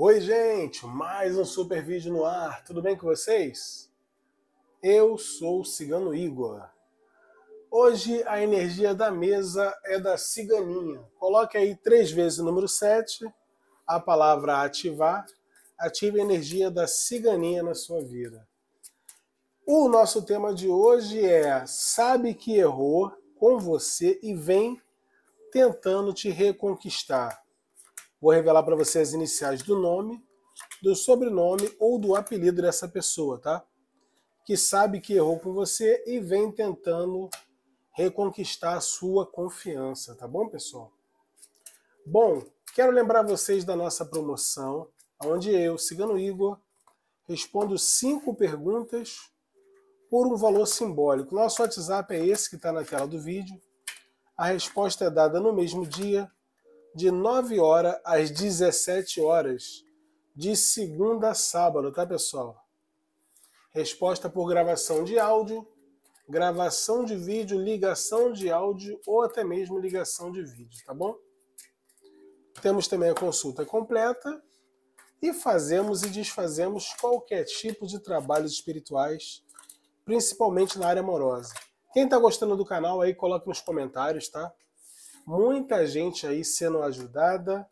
Oi, gente, mais um super vídeo no ar. Tudo bem com vocês? Eu sou o Cigano Igor. Hoje a energia da mesa é da ciganinha. Coloque aí três vezes o número 7, a palavra ativar. Ative a energia da ciganinha na sua vida. O nosso tema de hoje é sabe que errou com você e vem tentando te reconquistar. Vou revelar para você as iniciais do nome, do sobrenome ou do apelido dessa pessoa, tá? Que sabe que errou com você e vem tentando reconquistar a sua confiança, tá bom, pessoal? Bom, quero lembrar vocês da nossa promoção, onde eu, Cigano Igor, respondo cinco perguntas por um valor simbólico. Nosso WhatsApp é esse que está na tela do vídeo. A resposta é dada no mesmo dia, de 9 horas às 17 horas, de segunda a sábado, tá, pessoal? Resposta por gravação de áudio, gravação de vídeo, ligação de áudio ou até mesmo ligação de vídeo, tá bom? Temos também a consulta completa e fazemos e desfazemos qualquer tipo de trabalhos espirituais, principalmente na área amorosa. Quem está gostando do canal aí, coloque nos comentários, tá? Muita gente aí sendo ajudada,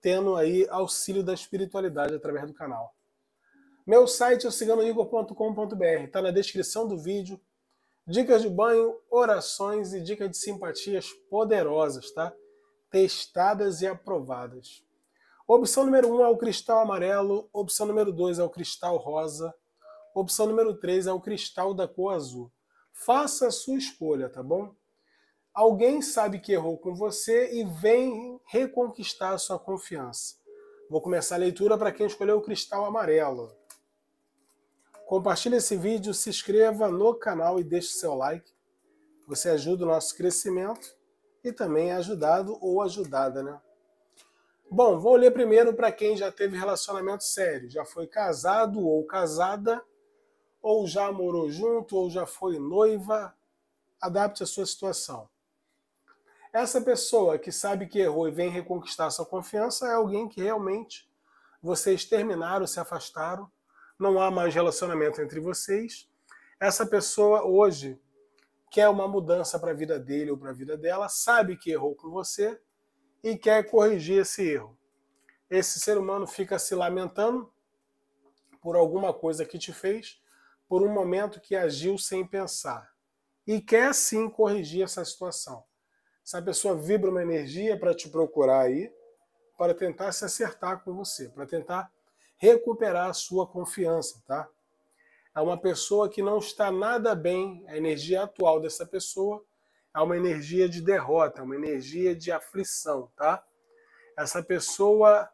tendo aí auxílio da espiritualidade através do canal. Meu site é o ciganoigor.com.br, está na descrição do vídeo. Dicas de banho, orações e dicas de simpatias poderosas, tá? Testadas e aprovadas. Opção número 1 um é o cristal amarelo, opção número 2 é o cristal rosa, opção número 3 é o cristal da cor azul. Faça a sua escolha, tá bom? Alguém sabe que errou com você e vem reconquistar a sua confiança. Vou começar a leitura para quem escolheu o cristal amarelo. Compartilhe esse vídeo, se inscreva no canal e deixe seu like. Você ajuda o nosso crescimento e também é ajudado ou ajudada, né? Bom, vou ler primeiro para quem já teve relacionamento sério, já foi casado ou casada, ou já morou junto, ou já foi noiva. Adapte a sua situação. Essa pessoa que sabe que errou e vem reconquistar sua confiança é alguém que realmente vocês terminaram, se afastaram, não há mais relacionamento entre vocês. Essa pessoa hoje quer uma mudança para a vida dele ou para a vida dela, sabe que errou com você e quer corrigir esse erro. Esse ser humano fica se lamentando por alguma coisa que te fez, por um momento que agiu sem pensar e quer sim corrigir essa situação. Essa pessoa vibra uma energia para te procurar aí, para tentar se acertar com você, para tentar recuperar a sua confiança, tá? É uma pessoa que não está nada bem, a energia atual dessa pessoa é uma energia de derrota, é uma energia de aflição, tá? Essa pessoa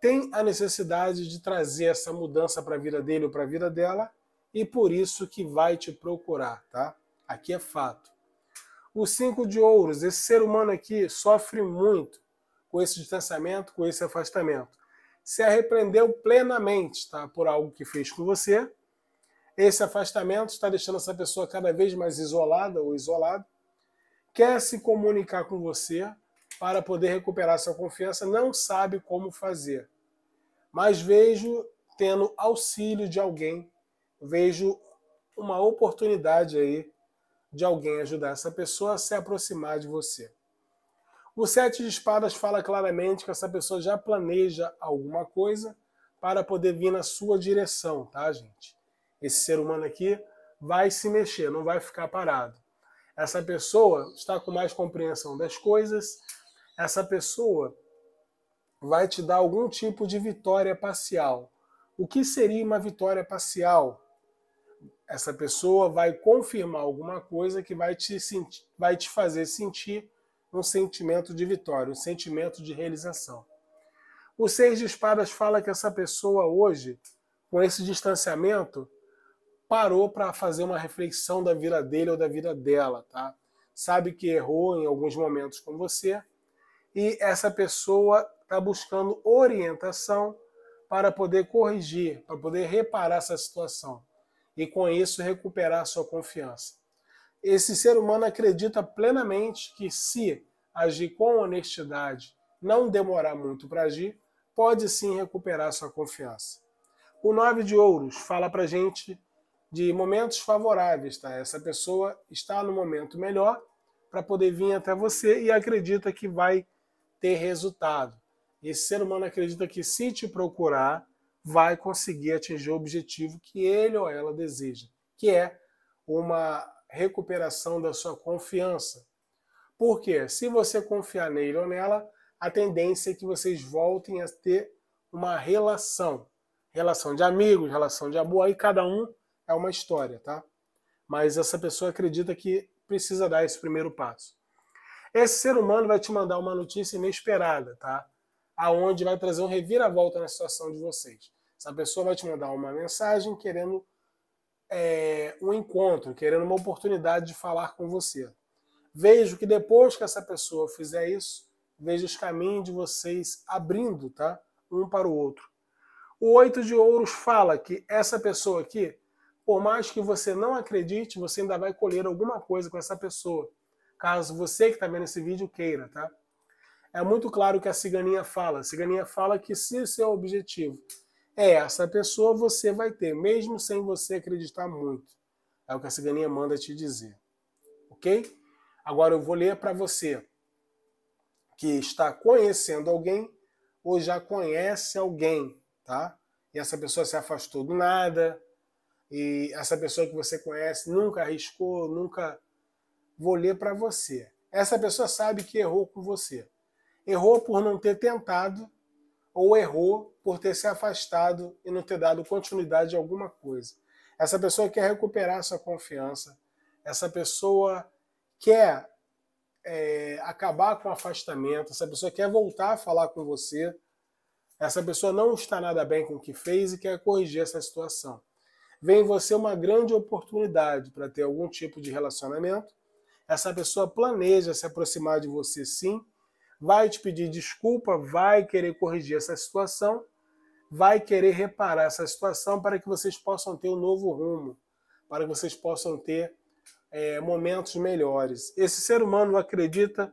tem a necessidade de trazer essa mudança para a vida dele ou para a vida dela e por isso que vai te procurar, tá? Aqui é fato. O cinco de ouros, esse ser humano aqui sofre muito com esse distanciamento, com esse afastamento. Se arrependeu plenamente tá, por algo que fez com você. Esse afastamento está deixando essa pessoa cada vez mais isolada ou isolado. Quer se comunicar com você para poder recuperar sua confiança, não sabe como fazer. Mas vejo tendo auxílio de alguém, vejo uma oportunidade aí de alguém ajudar essa pessoa a se aproximar de você. O sete de espadas fala claramente que essa pessoa já planeja alguma coisa para poder vir na sua direção, tá, gente? Esse ser humano aqui vai se mexer, não vai ficar parado. Essa pessoa está com mais compreensão das coisas, essa pessoa vai te dar algum tipo de vitória parcial. O que seria uma vitória parcial? Essa pessoa vai confirmar alguma coisa que vai te, sentir, vai te fazer sentir um sentimento de vitória, um sentimento de realização. O Seis de Espadas fala que essa pessoa hoje, com esse distanciamento, parou para fazer uma reflexão da vida dele ou da vida dela, tá? Sabe que errou em alguns momentos com você e essa pessoa está buscando orientação para poder corrigir, para poder reparar essa situação e com isso recuperar sua confiança. Esse ser humano acredita plenamente que se agir com honestidade, não demorar muito para agir, pode sim recuperar sua confiança. O nove de ouros fala para gente de momentos favoráveis, tá? Essa pessoa está no momento melhor para poder vir até você e acredita que vai ter resultado. Esse ser humano acredita que se te procurar, vai conseguir atingir o objetivo que ele ou ela deseja, que é uma recuperação da sua confiança. Porque se você confiar nele ou nela, a tendência é que vocês voltem a ter uma relação. Relação de amigos, relação de amor, aí cada um é uma história, tá? Mas essa pessoa acredita que precisa dar esse primeiro passo. Esse ser humano vai te mandar uma notícia inesperada, tá? Aonde vai trazer um reviravolta na situação de vocês. Essa pessoa vai te mandar uma mensagem querendo é, um encontro, querendo uma oportunidade de falar com você. Vejo que depois que essa pessoa fizer isso, vejo os caminhos de vocês abrindo, tá? Um para o outro. O oito de ouros fala que essa pessoa aqui, por mais que você não acredite, você ainda vai colher alguma coisa com essa pessoa. Caso você que está vendo esse vídeo queira, tá? É muito claro que a ciganinha fala. A ciganinha fala que se o seu objetivo é essa pessoa, você vai ter, mesmo sem você acreditar muito. É o que a ciganinha manda te dizer. Ok? Agora eu vou ler para você que está conhecendo alguém ou já conhece alguém, tá? E essa pessoa se afastou do nada, e essa pessoa que você conhece nunca arriscou, nunca. Vou ler para você. Essa pessoa sabe que errou com você. Errou por não ter tentado ou errou por ter se afastado e não ter dado continuidade a alguma coisa. Essa pessoa quer recuperar sua confiança. Essa pessoa quer é, acabar com o afastamento. Essa pessoa quer voltar a falar com você. Essa pessoa não está nada bem com o que fez e quer corrigir essa situação. Vem em você uma grande oportunidade para ter algum tipo de relacionamento. Essa pessoa planeja se aproximar de você sim vai te pedir desculpa, vai querer corrigir essa situação, vai querer reparar essa situação para que vocês possam ter um novo rumo, para que vocês possam ter é, momentos melhores. Esse ser humano acredita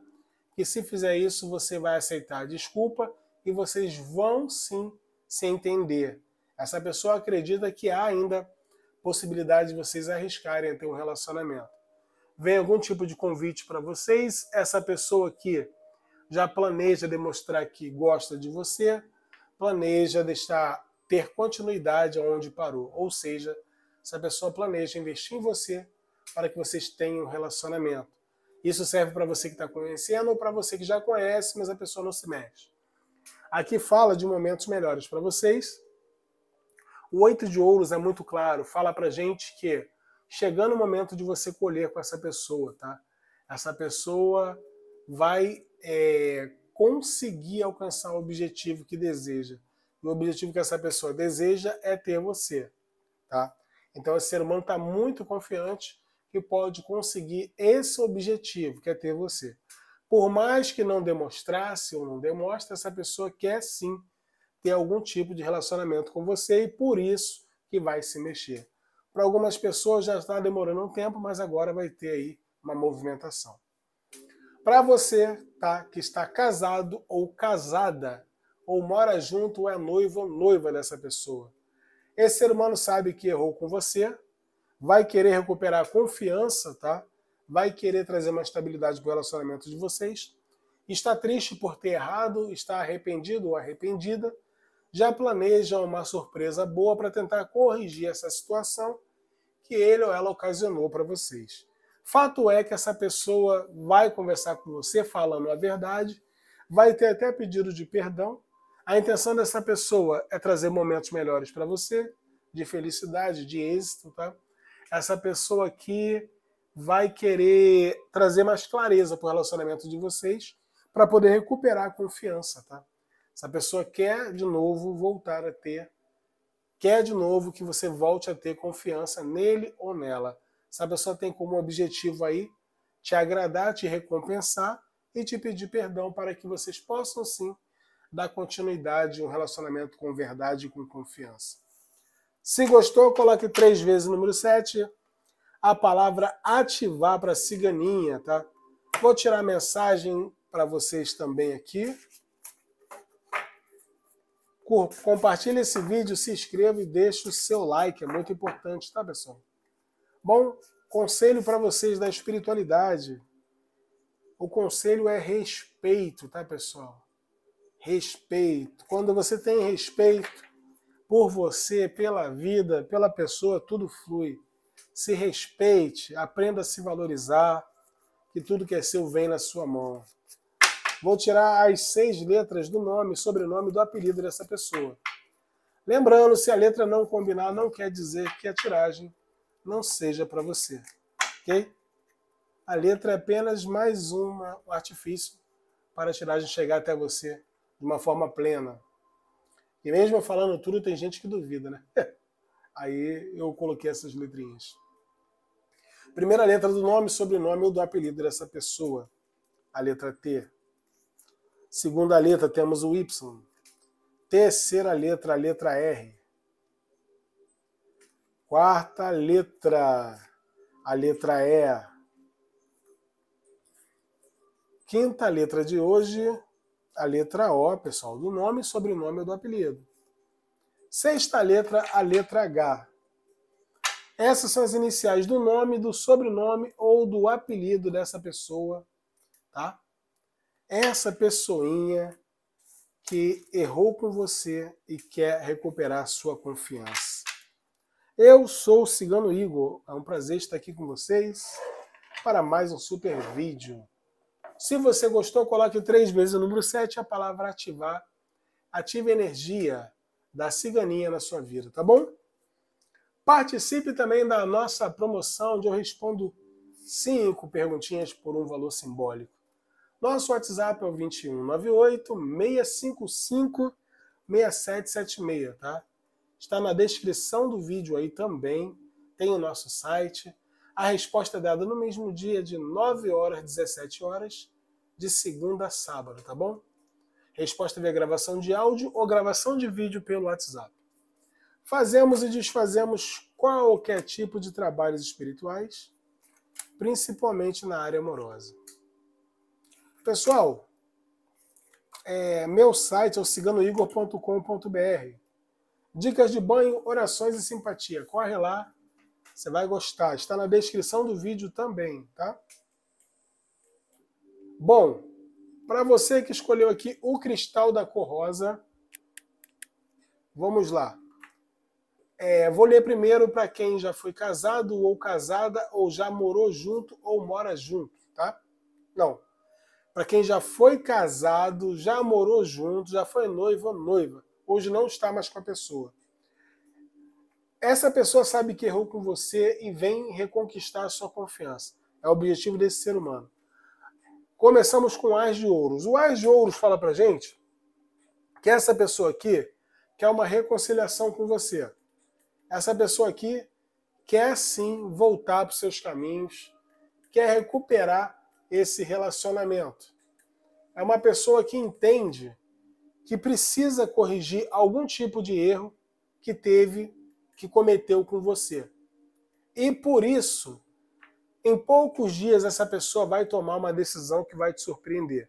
que se fizer isso você vai aceitar a desculpa e vocês vão sim se entender. Essa pessoa acredita que há ainda possibilidade de vocês arriscarem ter um relacionamento. Vem algum tipo de convite para vocês, essa pessoa que já planeja demonstrar que gosta de você, planeja deixar ter continuidade aonde parou. Ou seja, essa pessoa planeja investir em você para que vocês tenham um relacionamento. Isso serve para você que está conhecendo ou para você que já conhece, mas a pessoa não se mexe. Aqui fala de momentos melhores para vocês. O oito de ouros é muito claro, fala para gente que chegando o momento de você colher com essa pessoa, tá? Essa pessoa vai é, conseguir alcançar o objetivo que deseja. E o objetivo que essa pessoa deseja é ter você. Tá? Então, esse ser humano está muito confiante que pode conseguir esse objetivo, que é ter você. Por mais que não demonstrasse ou não demonstre, essa pessoa quer sim ter algum tipo de relacionamento com você e por isso que vai se mexer. Para algumas pessoas já está demorando um tempo, mas agora vai ter aí uma movimentação. Para você tá, que está casado ou casada, ou mora junto, ou é noivo ou noiva dessa pessoa. Esse ser humano sabe que errou com você, vai querer recuperar a confiança, tá? vai querer trazer uma estabilidade para o relacionamento de vocês, está triste por ter errado, está arrependido ou arrependida, já planeja uma surpresa boa para tentar corrigir essa situação que ele ou ela ocasionou para vocês. Fato é que essa pessoa vai conversar com você falando a verdade, vai ter até pedido de perdão. A intenção dessa pessoa é trazer momentos melhores para você, de felicidade, de êxito, tá? Essa pessoa aqui vai querer trazer mais clareza para o relacionamento de vocês para poder recuperar a confiança, tá? Essa pessoa quer de novo voltar a ter, quer de novo que você volte a ter confiança nele ou nela. Essa pessoa tem como objetivo aí te agradar, te recompensar e te pedir perdão para que vocês possam sim dar continuidade a um relacionamento com verdade e com confiança. Se gostou, coloque três vezes o número 7, a palavra ativar para ciganinha, tá? Vou tirar a mensagem para vocês também aqui. compartilhe esse vídeo, se inscreva e deixe o seu like, é muito importante, tá, pessoal? Bom, conselho para vocês da espiritualidade. O conselho é respeito, tá, pessoal? Respeito. Quando você tem respeito por você, pela vida, pela pessoa, tudo flui. Se respeite, aprenda a se valorizar, que tudo que é seu vem na sua mão. Vou tirar as seis letras do nome, sobrenome do apelido dessa pessoa. Lembrando, se a letra não combinar, não quer dizer que a tiragem não seja para você. Ok? A letra é apenas mais um artifício para a tiragem chegar até você de uma forma plena. E mesmo falando tudo, tem gente que duvida, né? Aí eu coloquei essas letrinhas. Primeira letra do nome, sobrenome ou do apelido dessa pessoa. A letra T. Segunda letra temos o Y. Terceira letra, a letra R. Quarta letra, a letra E. Quinta letra de hoje, a letra O, pessoal, do nome, sobrenome ou do apelido. Sexta letra, a letra H. Essas são as iniciais do nome, do sobrenome ou do apelido dessa pessoa, tá? essa pessoinha que errou com você e quer recuperar sua confiança. Eu sou o Cigano Igor, é um prazer estar aqui com vocês para mais um super vídeo. Se você gostou, coloque três vezes o número 7, a palavra ativar. Ative a energia da ciganinha na sua vida, tá bom? Participe também da nossa promoção onde eu respondo cinco perguntinhas por um valor simbólico. Nosso WhatsApp é o 2198 655 6776, tá? Está na descrição do vídeo aí também. Tem o nosso site. A resposta é dada no mesmo dia, de 9 horas às 17 horas, de segunda a sábado, tá bom? Resposta via gravação de áudio ou gravação de vídeo pelo WhatsApp. Fazemos e desfazemos qualquer tipo de trabalhos espirituais, principalmente na área amorosa. Pessoal, é, meu site é o ciganoigor.com.br. Dicas de banho, orações e simpatia. Corre lá, você vai gostar. Está na descrição do vídeo também, tá? Bom, para você que escolheu aqui o cristal da cor rosa, vamos lá. É, vou ler primeiro para quem já foi casado ou casada, ou já morou junto ou mora junto, tá? Não, para quem já foi casado, já morou junto, já foi noivo ou noiva, hoje não está mais com a pessoa. Essa pessoa sabe que errou com você e vem reconquistar a sua confiança. É o objetivo desse ser humano. Começamos com o Ás de Ouros. O Ás de Ouros fala pra gente que essa pessoa aqui quer uma reconciliação com você. Essa pessoa aqui quer sim voltar para os seus caminhos, quer recuperar esse relacionamento. É uma pessoa que entende que precisa corrigir algum tipo de erro que teve, que cometeu com você. E por isso, em poucos dias, essa pessoa vai tomar uma decisão que vai te surpreender.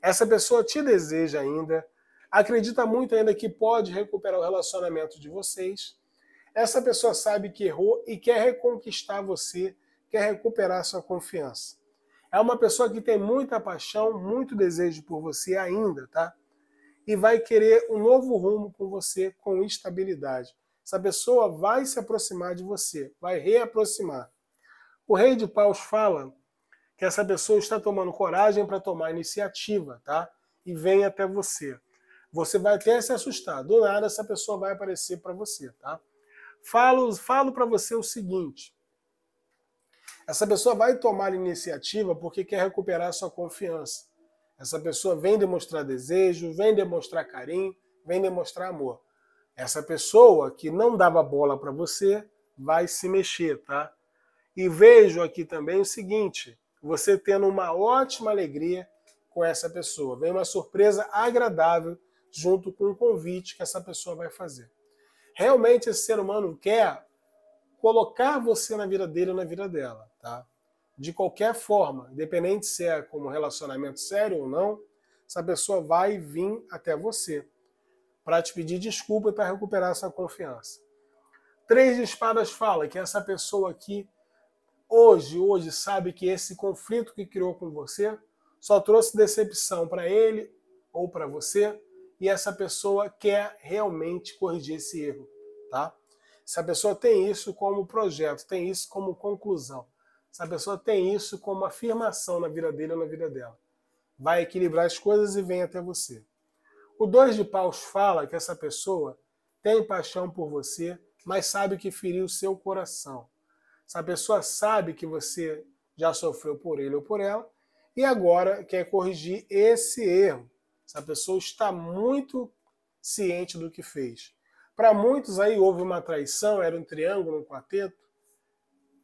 Essa pessoa te deseja ainda, acredita muito ainda que pode recuperar o relacionamento de vocês. Essa pessoa sabe que errou e quer reconquistar você, quer recuperar sua confiança. É uma pessoa que tem muita paixão, muito desejo por você ainda, tá? E vai querer um novo rumo com você com estabilidade. Essa pessoa vai se aproximar de você, vai reaproximar. O rei de paus fala que essa pessoa está tomando coragem para tomar iniciativa, tá? E vem até você. Você vai até se assustar. Do nada essa pessoa vai aparecer para você, tá? Falo, falo para você o seguinte: essa pessoa vai tomar iniciativa porque quer recuperar sua confiança. Essa pessoa vem demonstrar desejo, vem demonstrar carinho, vem demonstrar amor. Essa pessoa que não dava bola para você vai se mexer, tá? E vejo aqui também o seguinte: você tendo uma ótima alegria com essa pessoa. Vem uma surpresa agradável junto com o convite que essa pessoa vai fazer. Realmente esse ser humano quer colocar você na vida dele ou na vida dela, tá? De qualquer forma, independente se é como relacionamento sério ou não, essa pessoa vai vir até você para te pedir desculpa e para recuperar sua confiança. Três espadas fala que essa pessoa aqui hoje, hoje sabe que esse conflito que criou com você só trouxe decepção para ele ou para você e essa pessoa quer realmente corrigir esse erro, tá? Essa pessoa tem isso como projeto, tem isso como conclusão. Essa pessoa tem isso como afirmação na vida dele ou na vida dela. Vai equilibrar as coisas e vem até você. O dois de paus fala que essa pessoa tem paixão por você, mas sabe que feriu seu coração. Essa pessoa sabe que você já sofreu por ele ou por ela e agora quer corrigir esse erro. Essa pessoa está muito ciente do que fez. Para muitos aí houve uma traição, era um triângulo, um quarteto.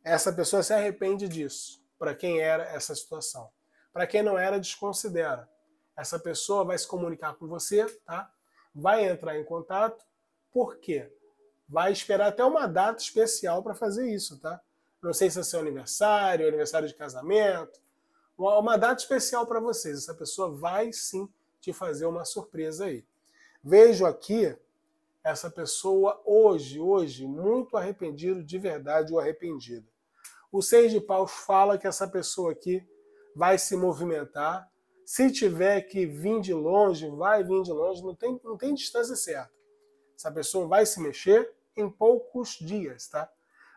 Essa pessoa se arrepende disso. Para quem era essa situação. Para quem não era, desconsidera. Essa pessoa vai se comunicar com você, tá? Vai entrar em contato. Por quê? vai esperar até uma data especial para fazer isso, tá? Não sei se é seu aniversário, aniversário de casamento, uma data especial para vocês. Essa pessoa vai sim te fazer uma surpresa aí. Vejo aqui essa pessoa hoje, hoje, muito arrependido, de verdade ou arrependida. O Seis de Paus fala que essa pessoa aqui vai se movimentar. Se tiver que vir de longe, vai vir de longe, não tem, não tem distância certa. Essa pessoa vai se mexer em poucos dias, tá?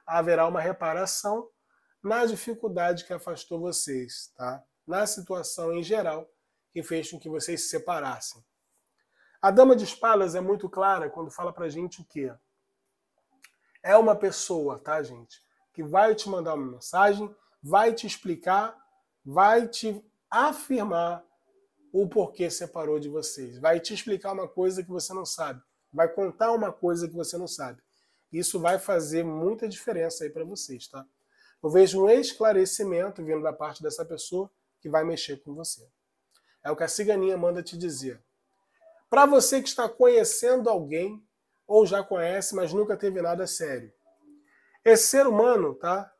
Haverá uma reparação na dificuldade que afastou vocês, tá? Na situação em geral que fez com que vocês se separassem. A dama de espadas é muito clara quando fala pra gente o quê? É uma pessoa, tá, gente? Que vai te mandar uma mensagem, vai te explicar, vai te afirmar o porquê separou de vocês. Vai te explicar uma coisa que você não sabe. Vai contar uma coisa que você não sabe. Isso vai fazer muita diferença aí para vocês, tá? Eu vejo um esclarecimento vindo da parte dessa pessoa que vai mexer com você. É o que a ciganinha manda te dizer. Para você que está conhecendo alguém ou já conhece, mas nunca teve nada sério. Esse ser humano, tá?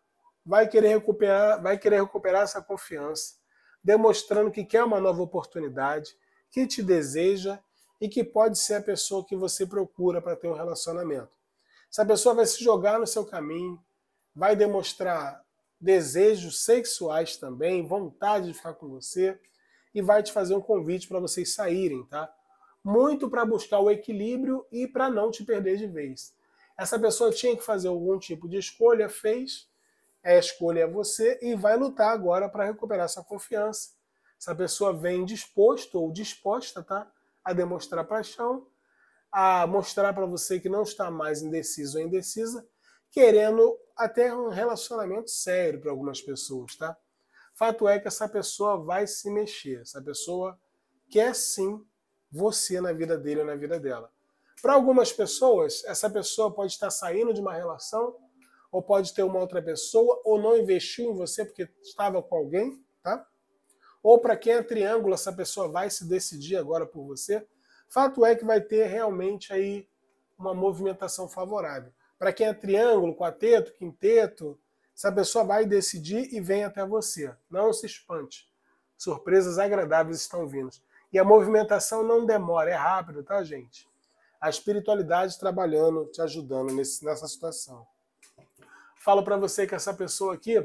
Vai querer recuperar, vai querer recuperar essa confiança, demonstrando que quer uma nova oportunidade, que te deseja e que pode ser a pessoa que você procura para ter um relacionamento. Essa pessoa vai se jogar no seu caminho, vai demonstrar desejos sexuais também, vontade de ficar com você e vai te fazer um convite para vocês saírem, tá? Muito para buscar o equilíbrio e para não te perder de vez. Essa pessoa tinha que fazer algum tipo de escolha, fez, a escolha é você e vai lutar agora para recuperar essa confiança. Essa pessoa vem disposto ou disposta, tá? A demonstrar paixão a mostrar para você que não está mais indeciso ou indecisa, querendo até um relacionamento sério para algumas pessoas, tá? Fato é que essa pessoa vai se mexer, essa pessoa quer sim você na vida dele ou na vida dela. Para algumas pessoas, essa pessoa pode estar saindo de uma relação, ou pode ter uma outra pessoa, ou não investiu em você porque estava com alguém, tá? Ou para quem é triângulo, essa pessoa vai se decidir agora por você. Fato é que vai ter realmente aí uma movimentação favorável. Para quem é triângulo, quarteto, quinteto, essa pessoa vai decidir e vem até você. Não se espante. Surpresas agradáveis estão vindo. E a movimentação não demora, é rápido, tá, gente? A espiritualidade trabalhando, te ajudando nesse, nessa situação. Falo para você que essa pessoa aqui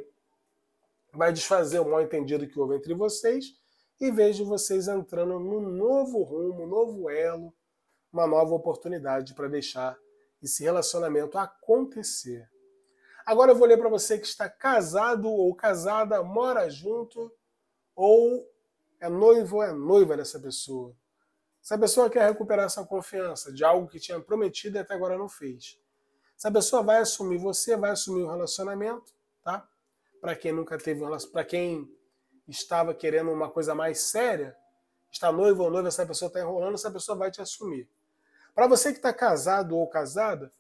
vai desfazer o mal entendido que houve entre vocês e vejo vocês entrando num novo rumo, um novo elo, uma nova oportunidade para deixar esse relacionamento acontecer. Agora eu vou ler para você que está casado ou casada, mora junto, ou é noivo ou é noiva dessa pessoa. Essa pessoa quer recuperar essa confiança de algo que tinha prometido e até agora não fez. Essa pessoa vai assumir você, vai assumir o relacionamento, tá? Para quem nunca teve um relacionamento, para quem estava querendo uma coisa mais séria, está noivo ou noiva, essa pessoa está enrolando, essa pessoa vai te assumir. Para você que está casado ou casada,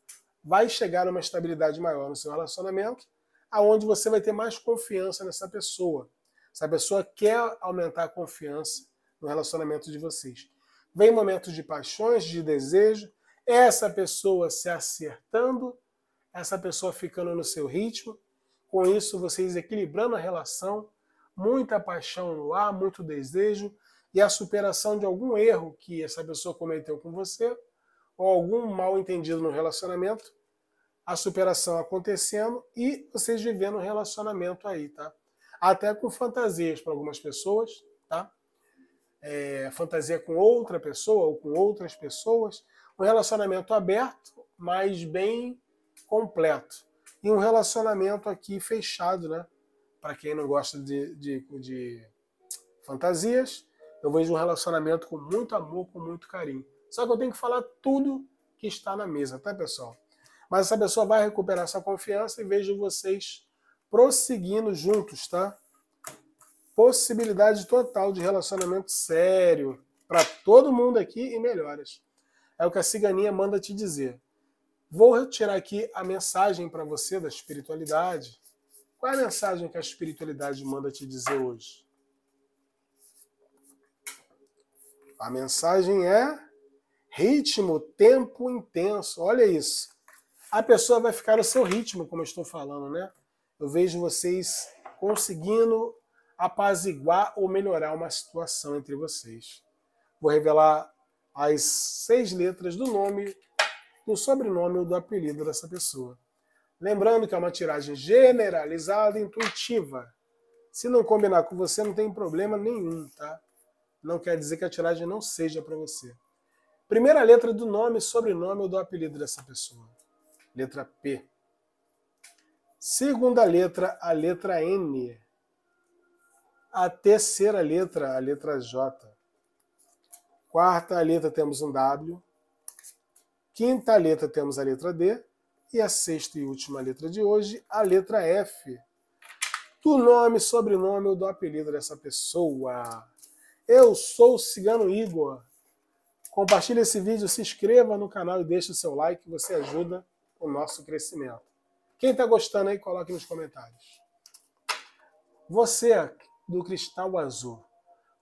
vai chegar a uma estabilidade maior no seu relacionamento, aonde você vai ter mais confiança nessa pessoa. Essa pessoa quer aumentar a confiança no relacionamento de vocês. Vem momentos de paixões, de desejo, essa pessoa se acertando, essa pessoa ficando no seu ritmo, com isso vocês equilibrando a relação, muita paixão no ar, muito desejo. E a superação de algum erro que essa pessoa cometeu com você, ou algum mal entendido no relacionamento, a superação acontecendo e vocês vivendo um relacionamento aí, tá? Até com fantasias para algumas pessoas? É, fantasia com outra pessoa ou com outras pessoas, um relacionamento aberto, mas bem completo. E um relacionamento aqui fechado, né? Para quem não gosta de, de, de fantasias, eu vejo um relacionamento com muito amor, com muito carinho. Só que eu tenho que falar tudo que está na mesa, tá, pessoal? Mas essa pessoa vai recuperar sua confiança e vejo vocês prosseguindo juntos, tá? Possibilidade total de relacionamento sério para todo mundo aqui e melhoras. É o que a ciganinha manda te dizer. Vou retirar aqui a mensagem para você da espiritualidade. Qual é a mensagem que a espiritualidade manda te dizer hoje? A mensagem é ritmo, tempo intenso. Olha isso. A pessoa vai ficar no seu ritmo, como eu estou falando, né? Eu vejo vocês conseguindo apaziguar ou melhorar uma situação entre vocês. Vou revelar as seis letras do nome, do sobrenome ou do apelido dessa pessoa. Lembrando que é uma tiragem generalizada, intuitiva. Se não combinar com você, não tem problema nenhum, tá? Não quer dizer que a tiragem não seja para você. Primeira letra do nome, sobrenome ou do apelido dessa pessoa. Letra P. Segunda letra, a letra N. A terceira letra, a letra J. Quarta letra, temos um W. Quinta letra, temos a letra D. E a sexta e última letra de hoje, a letra F. Do nome, sobrenome ou do apelido dessa pessoa. Eu sou o Cigano Igor. Compartilhe esse vídeo, se inscreva no canal e deixe o seu like, você ajuda o nosso crescimento. Quem está gostando aí, coloque nos comentários. Você do cristal azul.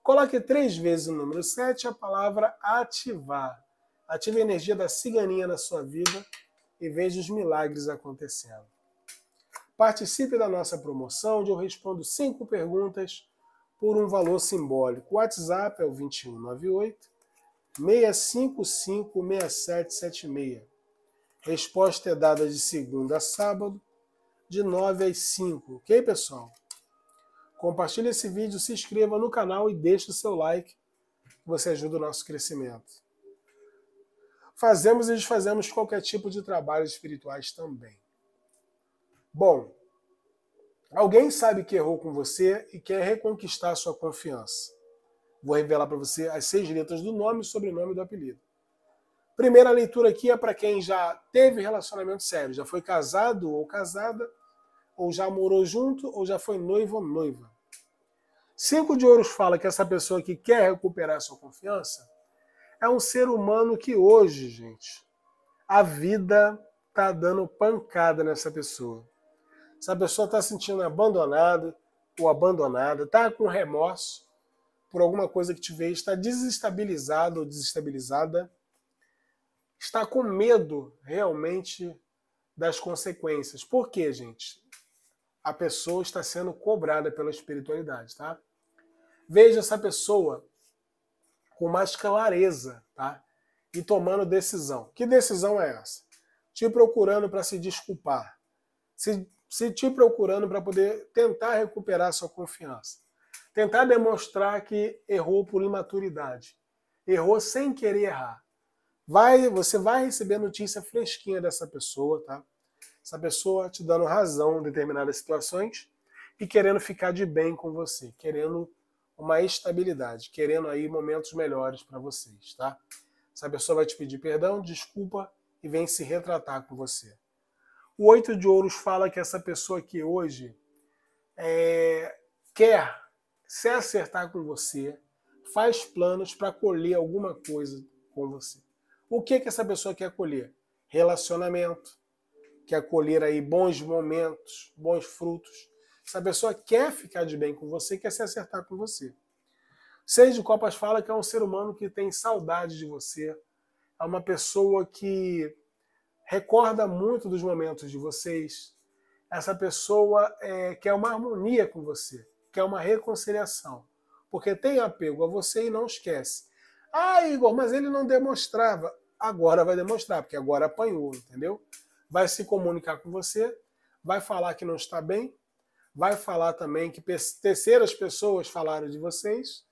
Coloque três vezes o número 7 a palavra ativar. Ative a energia da ciganinha na sua vida e veja os milagres acontecendo. Participe da nossa promoção, onde eu respondo cinco perguntas por um valor simbólico. O WhatsApp é o 2198 655 6776. Resposta é dada de segunda a sábado, de 9 às 5. Ok, pessoal? Compartilhe esse vídeo, se inscreva no canal e deixe o seu like, você ajuda o nosso crescimento. Fazemos e desfazemos qualquer tipo de trabalhos espirituais também. Bom, alguém sabe que errou com você e quer reconquistar sua confiança. Vou revelar para você as seis letras do nome, sobrenome do apelido. Primeira leitura aqui é para quem já teve relacionamento sério, já foi casado ou casada, ou já morou junto, ou já foi noivo ou noiva. Cinco de ouros fala que essa pessoa que quer recuperar sua confiança é um ser humano que hoje, gente, a vida tá dando pancada nessa pessoa. Essa pessoa está se sentindo abandonada ou abandonada, está com remorso, por alguma coisa que te veio, está desestabilizado ou desestabilizada, está com medo realmente das consequências. Por quê, gente? A pessoa está sendo cobrada pela espiritualidade, tá? Veja essa pessoa com mais clareza, tá? E tomando decisão. Que decisão é essa? Te procurando para se desculpar. Se, se te procurando para poder tentar recuperar sua confiança tentar demonstrar que errou por imaturidade. Errou sem querer errar. Vai, você vai receber notícia fresquinha dessa pessoa, tá? Essa pessoa te dando razão em determinadas situações e querendo ficar de bem com você, querendo uma estabilidade, querendo aí momentos melhores para vocês, tá? Essa pessoa vai te pedir perdão, desculpa e vem se retratar com você. O oito de ouros fala que essa pessoa que hoje é, quer se acertar com você, faz planos para colher alguma coisa com você. O que que essa pessoa quer colher? Relacionamento, quer colher aí bons momentos, bons frutos. Essa pessoa quer ficar de bem com você, quer se acertar com você. Seis de Copas fala que é um ser humano que tem saudade de você, é uma pessoa que recorda muito dos momentos de vocês. Essa pessoa é, quer uma harmonia com você que é uma reconciliação. Porque tem apego a você e não esquece. Ah, Igor, mas ele não demonstrava. agora vai demonstrar, porque agora apanhou, entendeu? Vai se comunicar com você, vai falar que não está bem, vai falar também que terceiras pessoas falaram de vocês,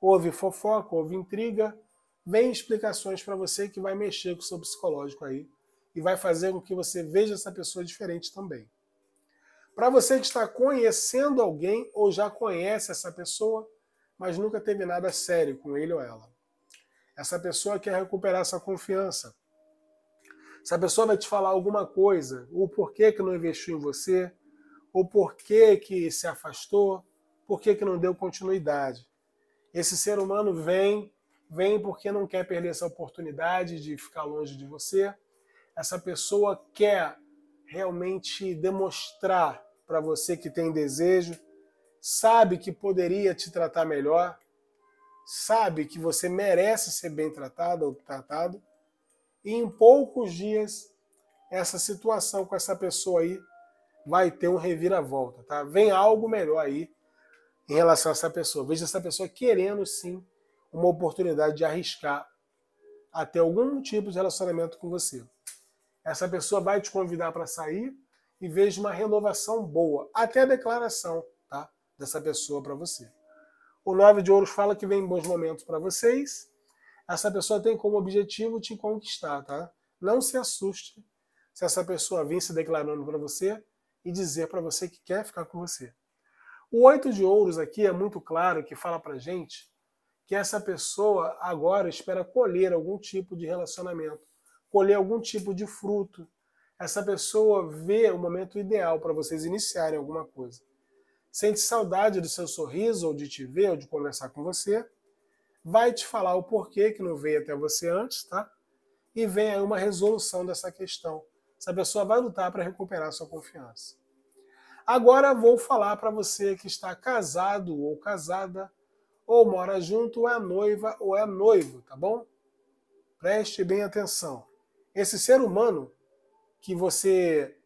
houve fofoca, houve intriga, vem explicações para você que vai mexer com o seu psicológico aí e vai fazer com que você veja essa pessoa diferente também. Para você que está conhecendo alguém ou já conhece essa pessoa, mas nunca teve nada sério com ele ou ela. Essa pessoa quer recuperar sua confiança. Essa pessoa vai te falar alguma coisa, o porquê que não investiu em você, o porquê que se afastou, porquê que não deu continuidade. Esse ser humano vem, vem porque não quer perder essa oportunidade de ficar longe de você. Essa pessoa quer realmente demonstrar para você que tem desejo, sabe que poderia te tratar melhor, sabe que você merece ser bem tratado ou tratado, e em poucos dias essa situação com essa pessoa aí vai ter um reviravolta, tá? Vem algo melhor aí em relação a essa pessoa. Veja essa pessoa querendo sim uma oportunidade de arriscar até algum tipo de relacionamento com você. Essa pessoa vai te convidar para sair e veja uma renovação boa, até a declaração tá, dessa pessoa para você. O nove de ouros fala que vem bons momentos para vocês. Essa pessoa tem como objetivo te conquistar, tá? Não se assuste se essa pessoa vir se declarando para você e dizer para você que quer ficar com você. O oito de ouros aqui é muito claro que fala para gente que essa pessoa agora espera colher algum tipo de relacionamento, colher algum tipo de fruto, essa pessoa vê o momento ideal para vocês iniciarem alguma coisa. Sente saudade do seu sorriso, ou de te ver, ou de conversar com você. Vai te falar o porquê que não veio até você antes, tá? E vem aí uma resolução dessa questão. Essa pessoa vai lutar para recuperar sua confiança. Agora vou falar para você que está casado ou casada, ou mora junto, ou é noiva ou é noivo, tá bom? Preste bem atenção. Esse ser humano que você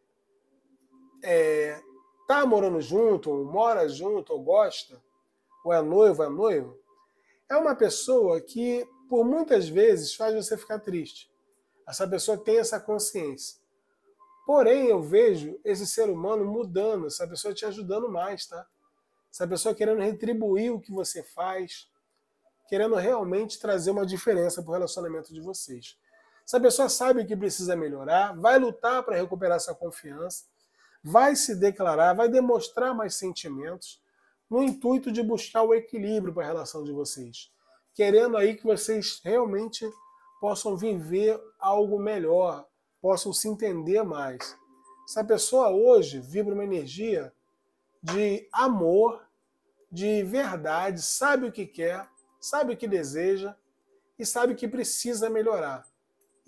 é, tá morando junto, ou mora junto, ou gosta, ou é noivo, é noivo, é uma pessoa que por muitas vezes faz você ficar triste. Essa pessoa tem essa consciência. Porém, eu vejo esse ser humano mudando, essa pessoa te ajudando mais, tá? Essa pessoa querendo retribuir o que você faz, querendo realmente trazer uma diferença para o relacionamento de vocês. Essa pessoa sabe o que precisa melhorar, vai lutar para recuperar sua confiança, vai se declarar, vai demonstrar mais sentimentos, no intuito de buscar o equilíbrio para a relação de vocês. Querendo aí que vocês realmente possam viver algo melhor, possam se entender mais. Essa pessoa hoje vibra uma energia de amor, de verdade, sabe o que quer, sabe o que deseja e sabe que precisa melhorar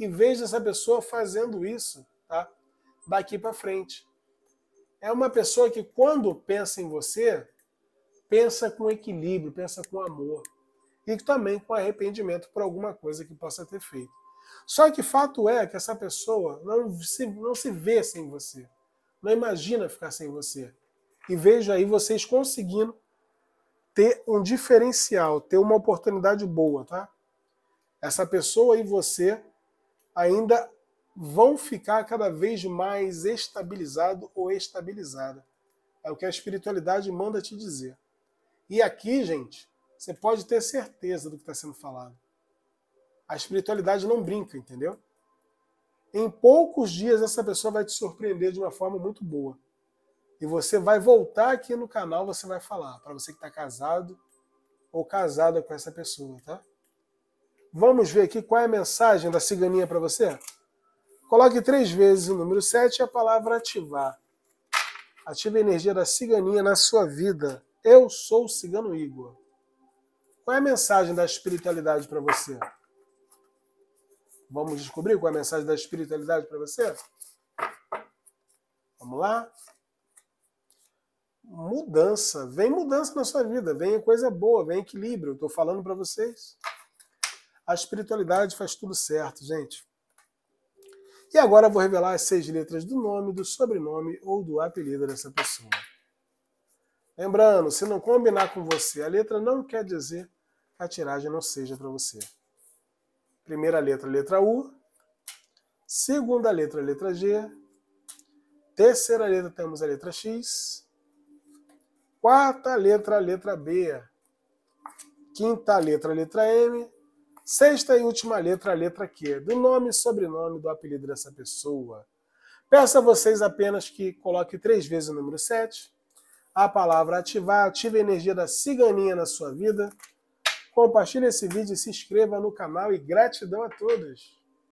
e veja essa pessoa fazendo isso tá? daqui para frente. É uma pessoa que, quando pensa em você, pensa com equilíbrio, pensa com amor e também com arrependimento por alguma coisa que possa ter feito. Só que fato é que essa pessoa não se, não se vê sem você, não imagina ficar sem você. E vejo aí vocês conseguindo ter um diferencial, ter uma oportunidade boa, tá? Essa pessoa e você ainda vão ficar cada vez mais estabilizado ou estabilizada. É o que a espiritualidade manda te dizer. E aqui, gente, você pode ter certeza do que está sendo falado. A espiritualidade não brinca, entendeu? Em poucos dias essa pessoa vai te surpreender de uma forma muito boa. E você vai voltar aqui no canal, você vai falar, para você que está casado ou casada com essa pessoa, tá? Vamos ver aqui qual é a mensagem da ciganinha para você? Coloque três vezes o número 7 e a palavra ativar. Ative a energia da ciganinha na sua vida. Eu sou o Cigano Igor. Qual é a mensagem da espiritualidade para você? Vamos descobrir qual é a mensagem da espiritualidade para você? Vamos lá? Mudança. Vem mudança na sua vida. Vem coisa boa, vem equilíbrio. Estou falando para vocês. A espiritualidade faz tudo certo, gente. E agora eu vou revelar as seis letras do nome, do sobrenome ou do apelido dessa pessoa. Lembrando, se não combinar com você, a letra não quer dizer que a tiragem não seja para você. Primeira letra, letra U. Segunda letra, letra G. Terceira letra, temos a letra X. Quarta letra, letra B. Quinta letra, letra M. Sexta e última letra, letra Q. Do nome e sobrenome do apelido dessa pessoa. Peço a vocês apenas que coloque três vezes o número 7. A palavra ativar, ative a energia da ciganinha na sua vida. Compartilhe esse vídeo se inscreva no canal e gratidão a todos.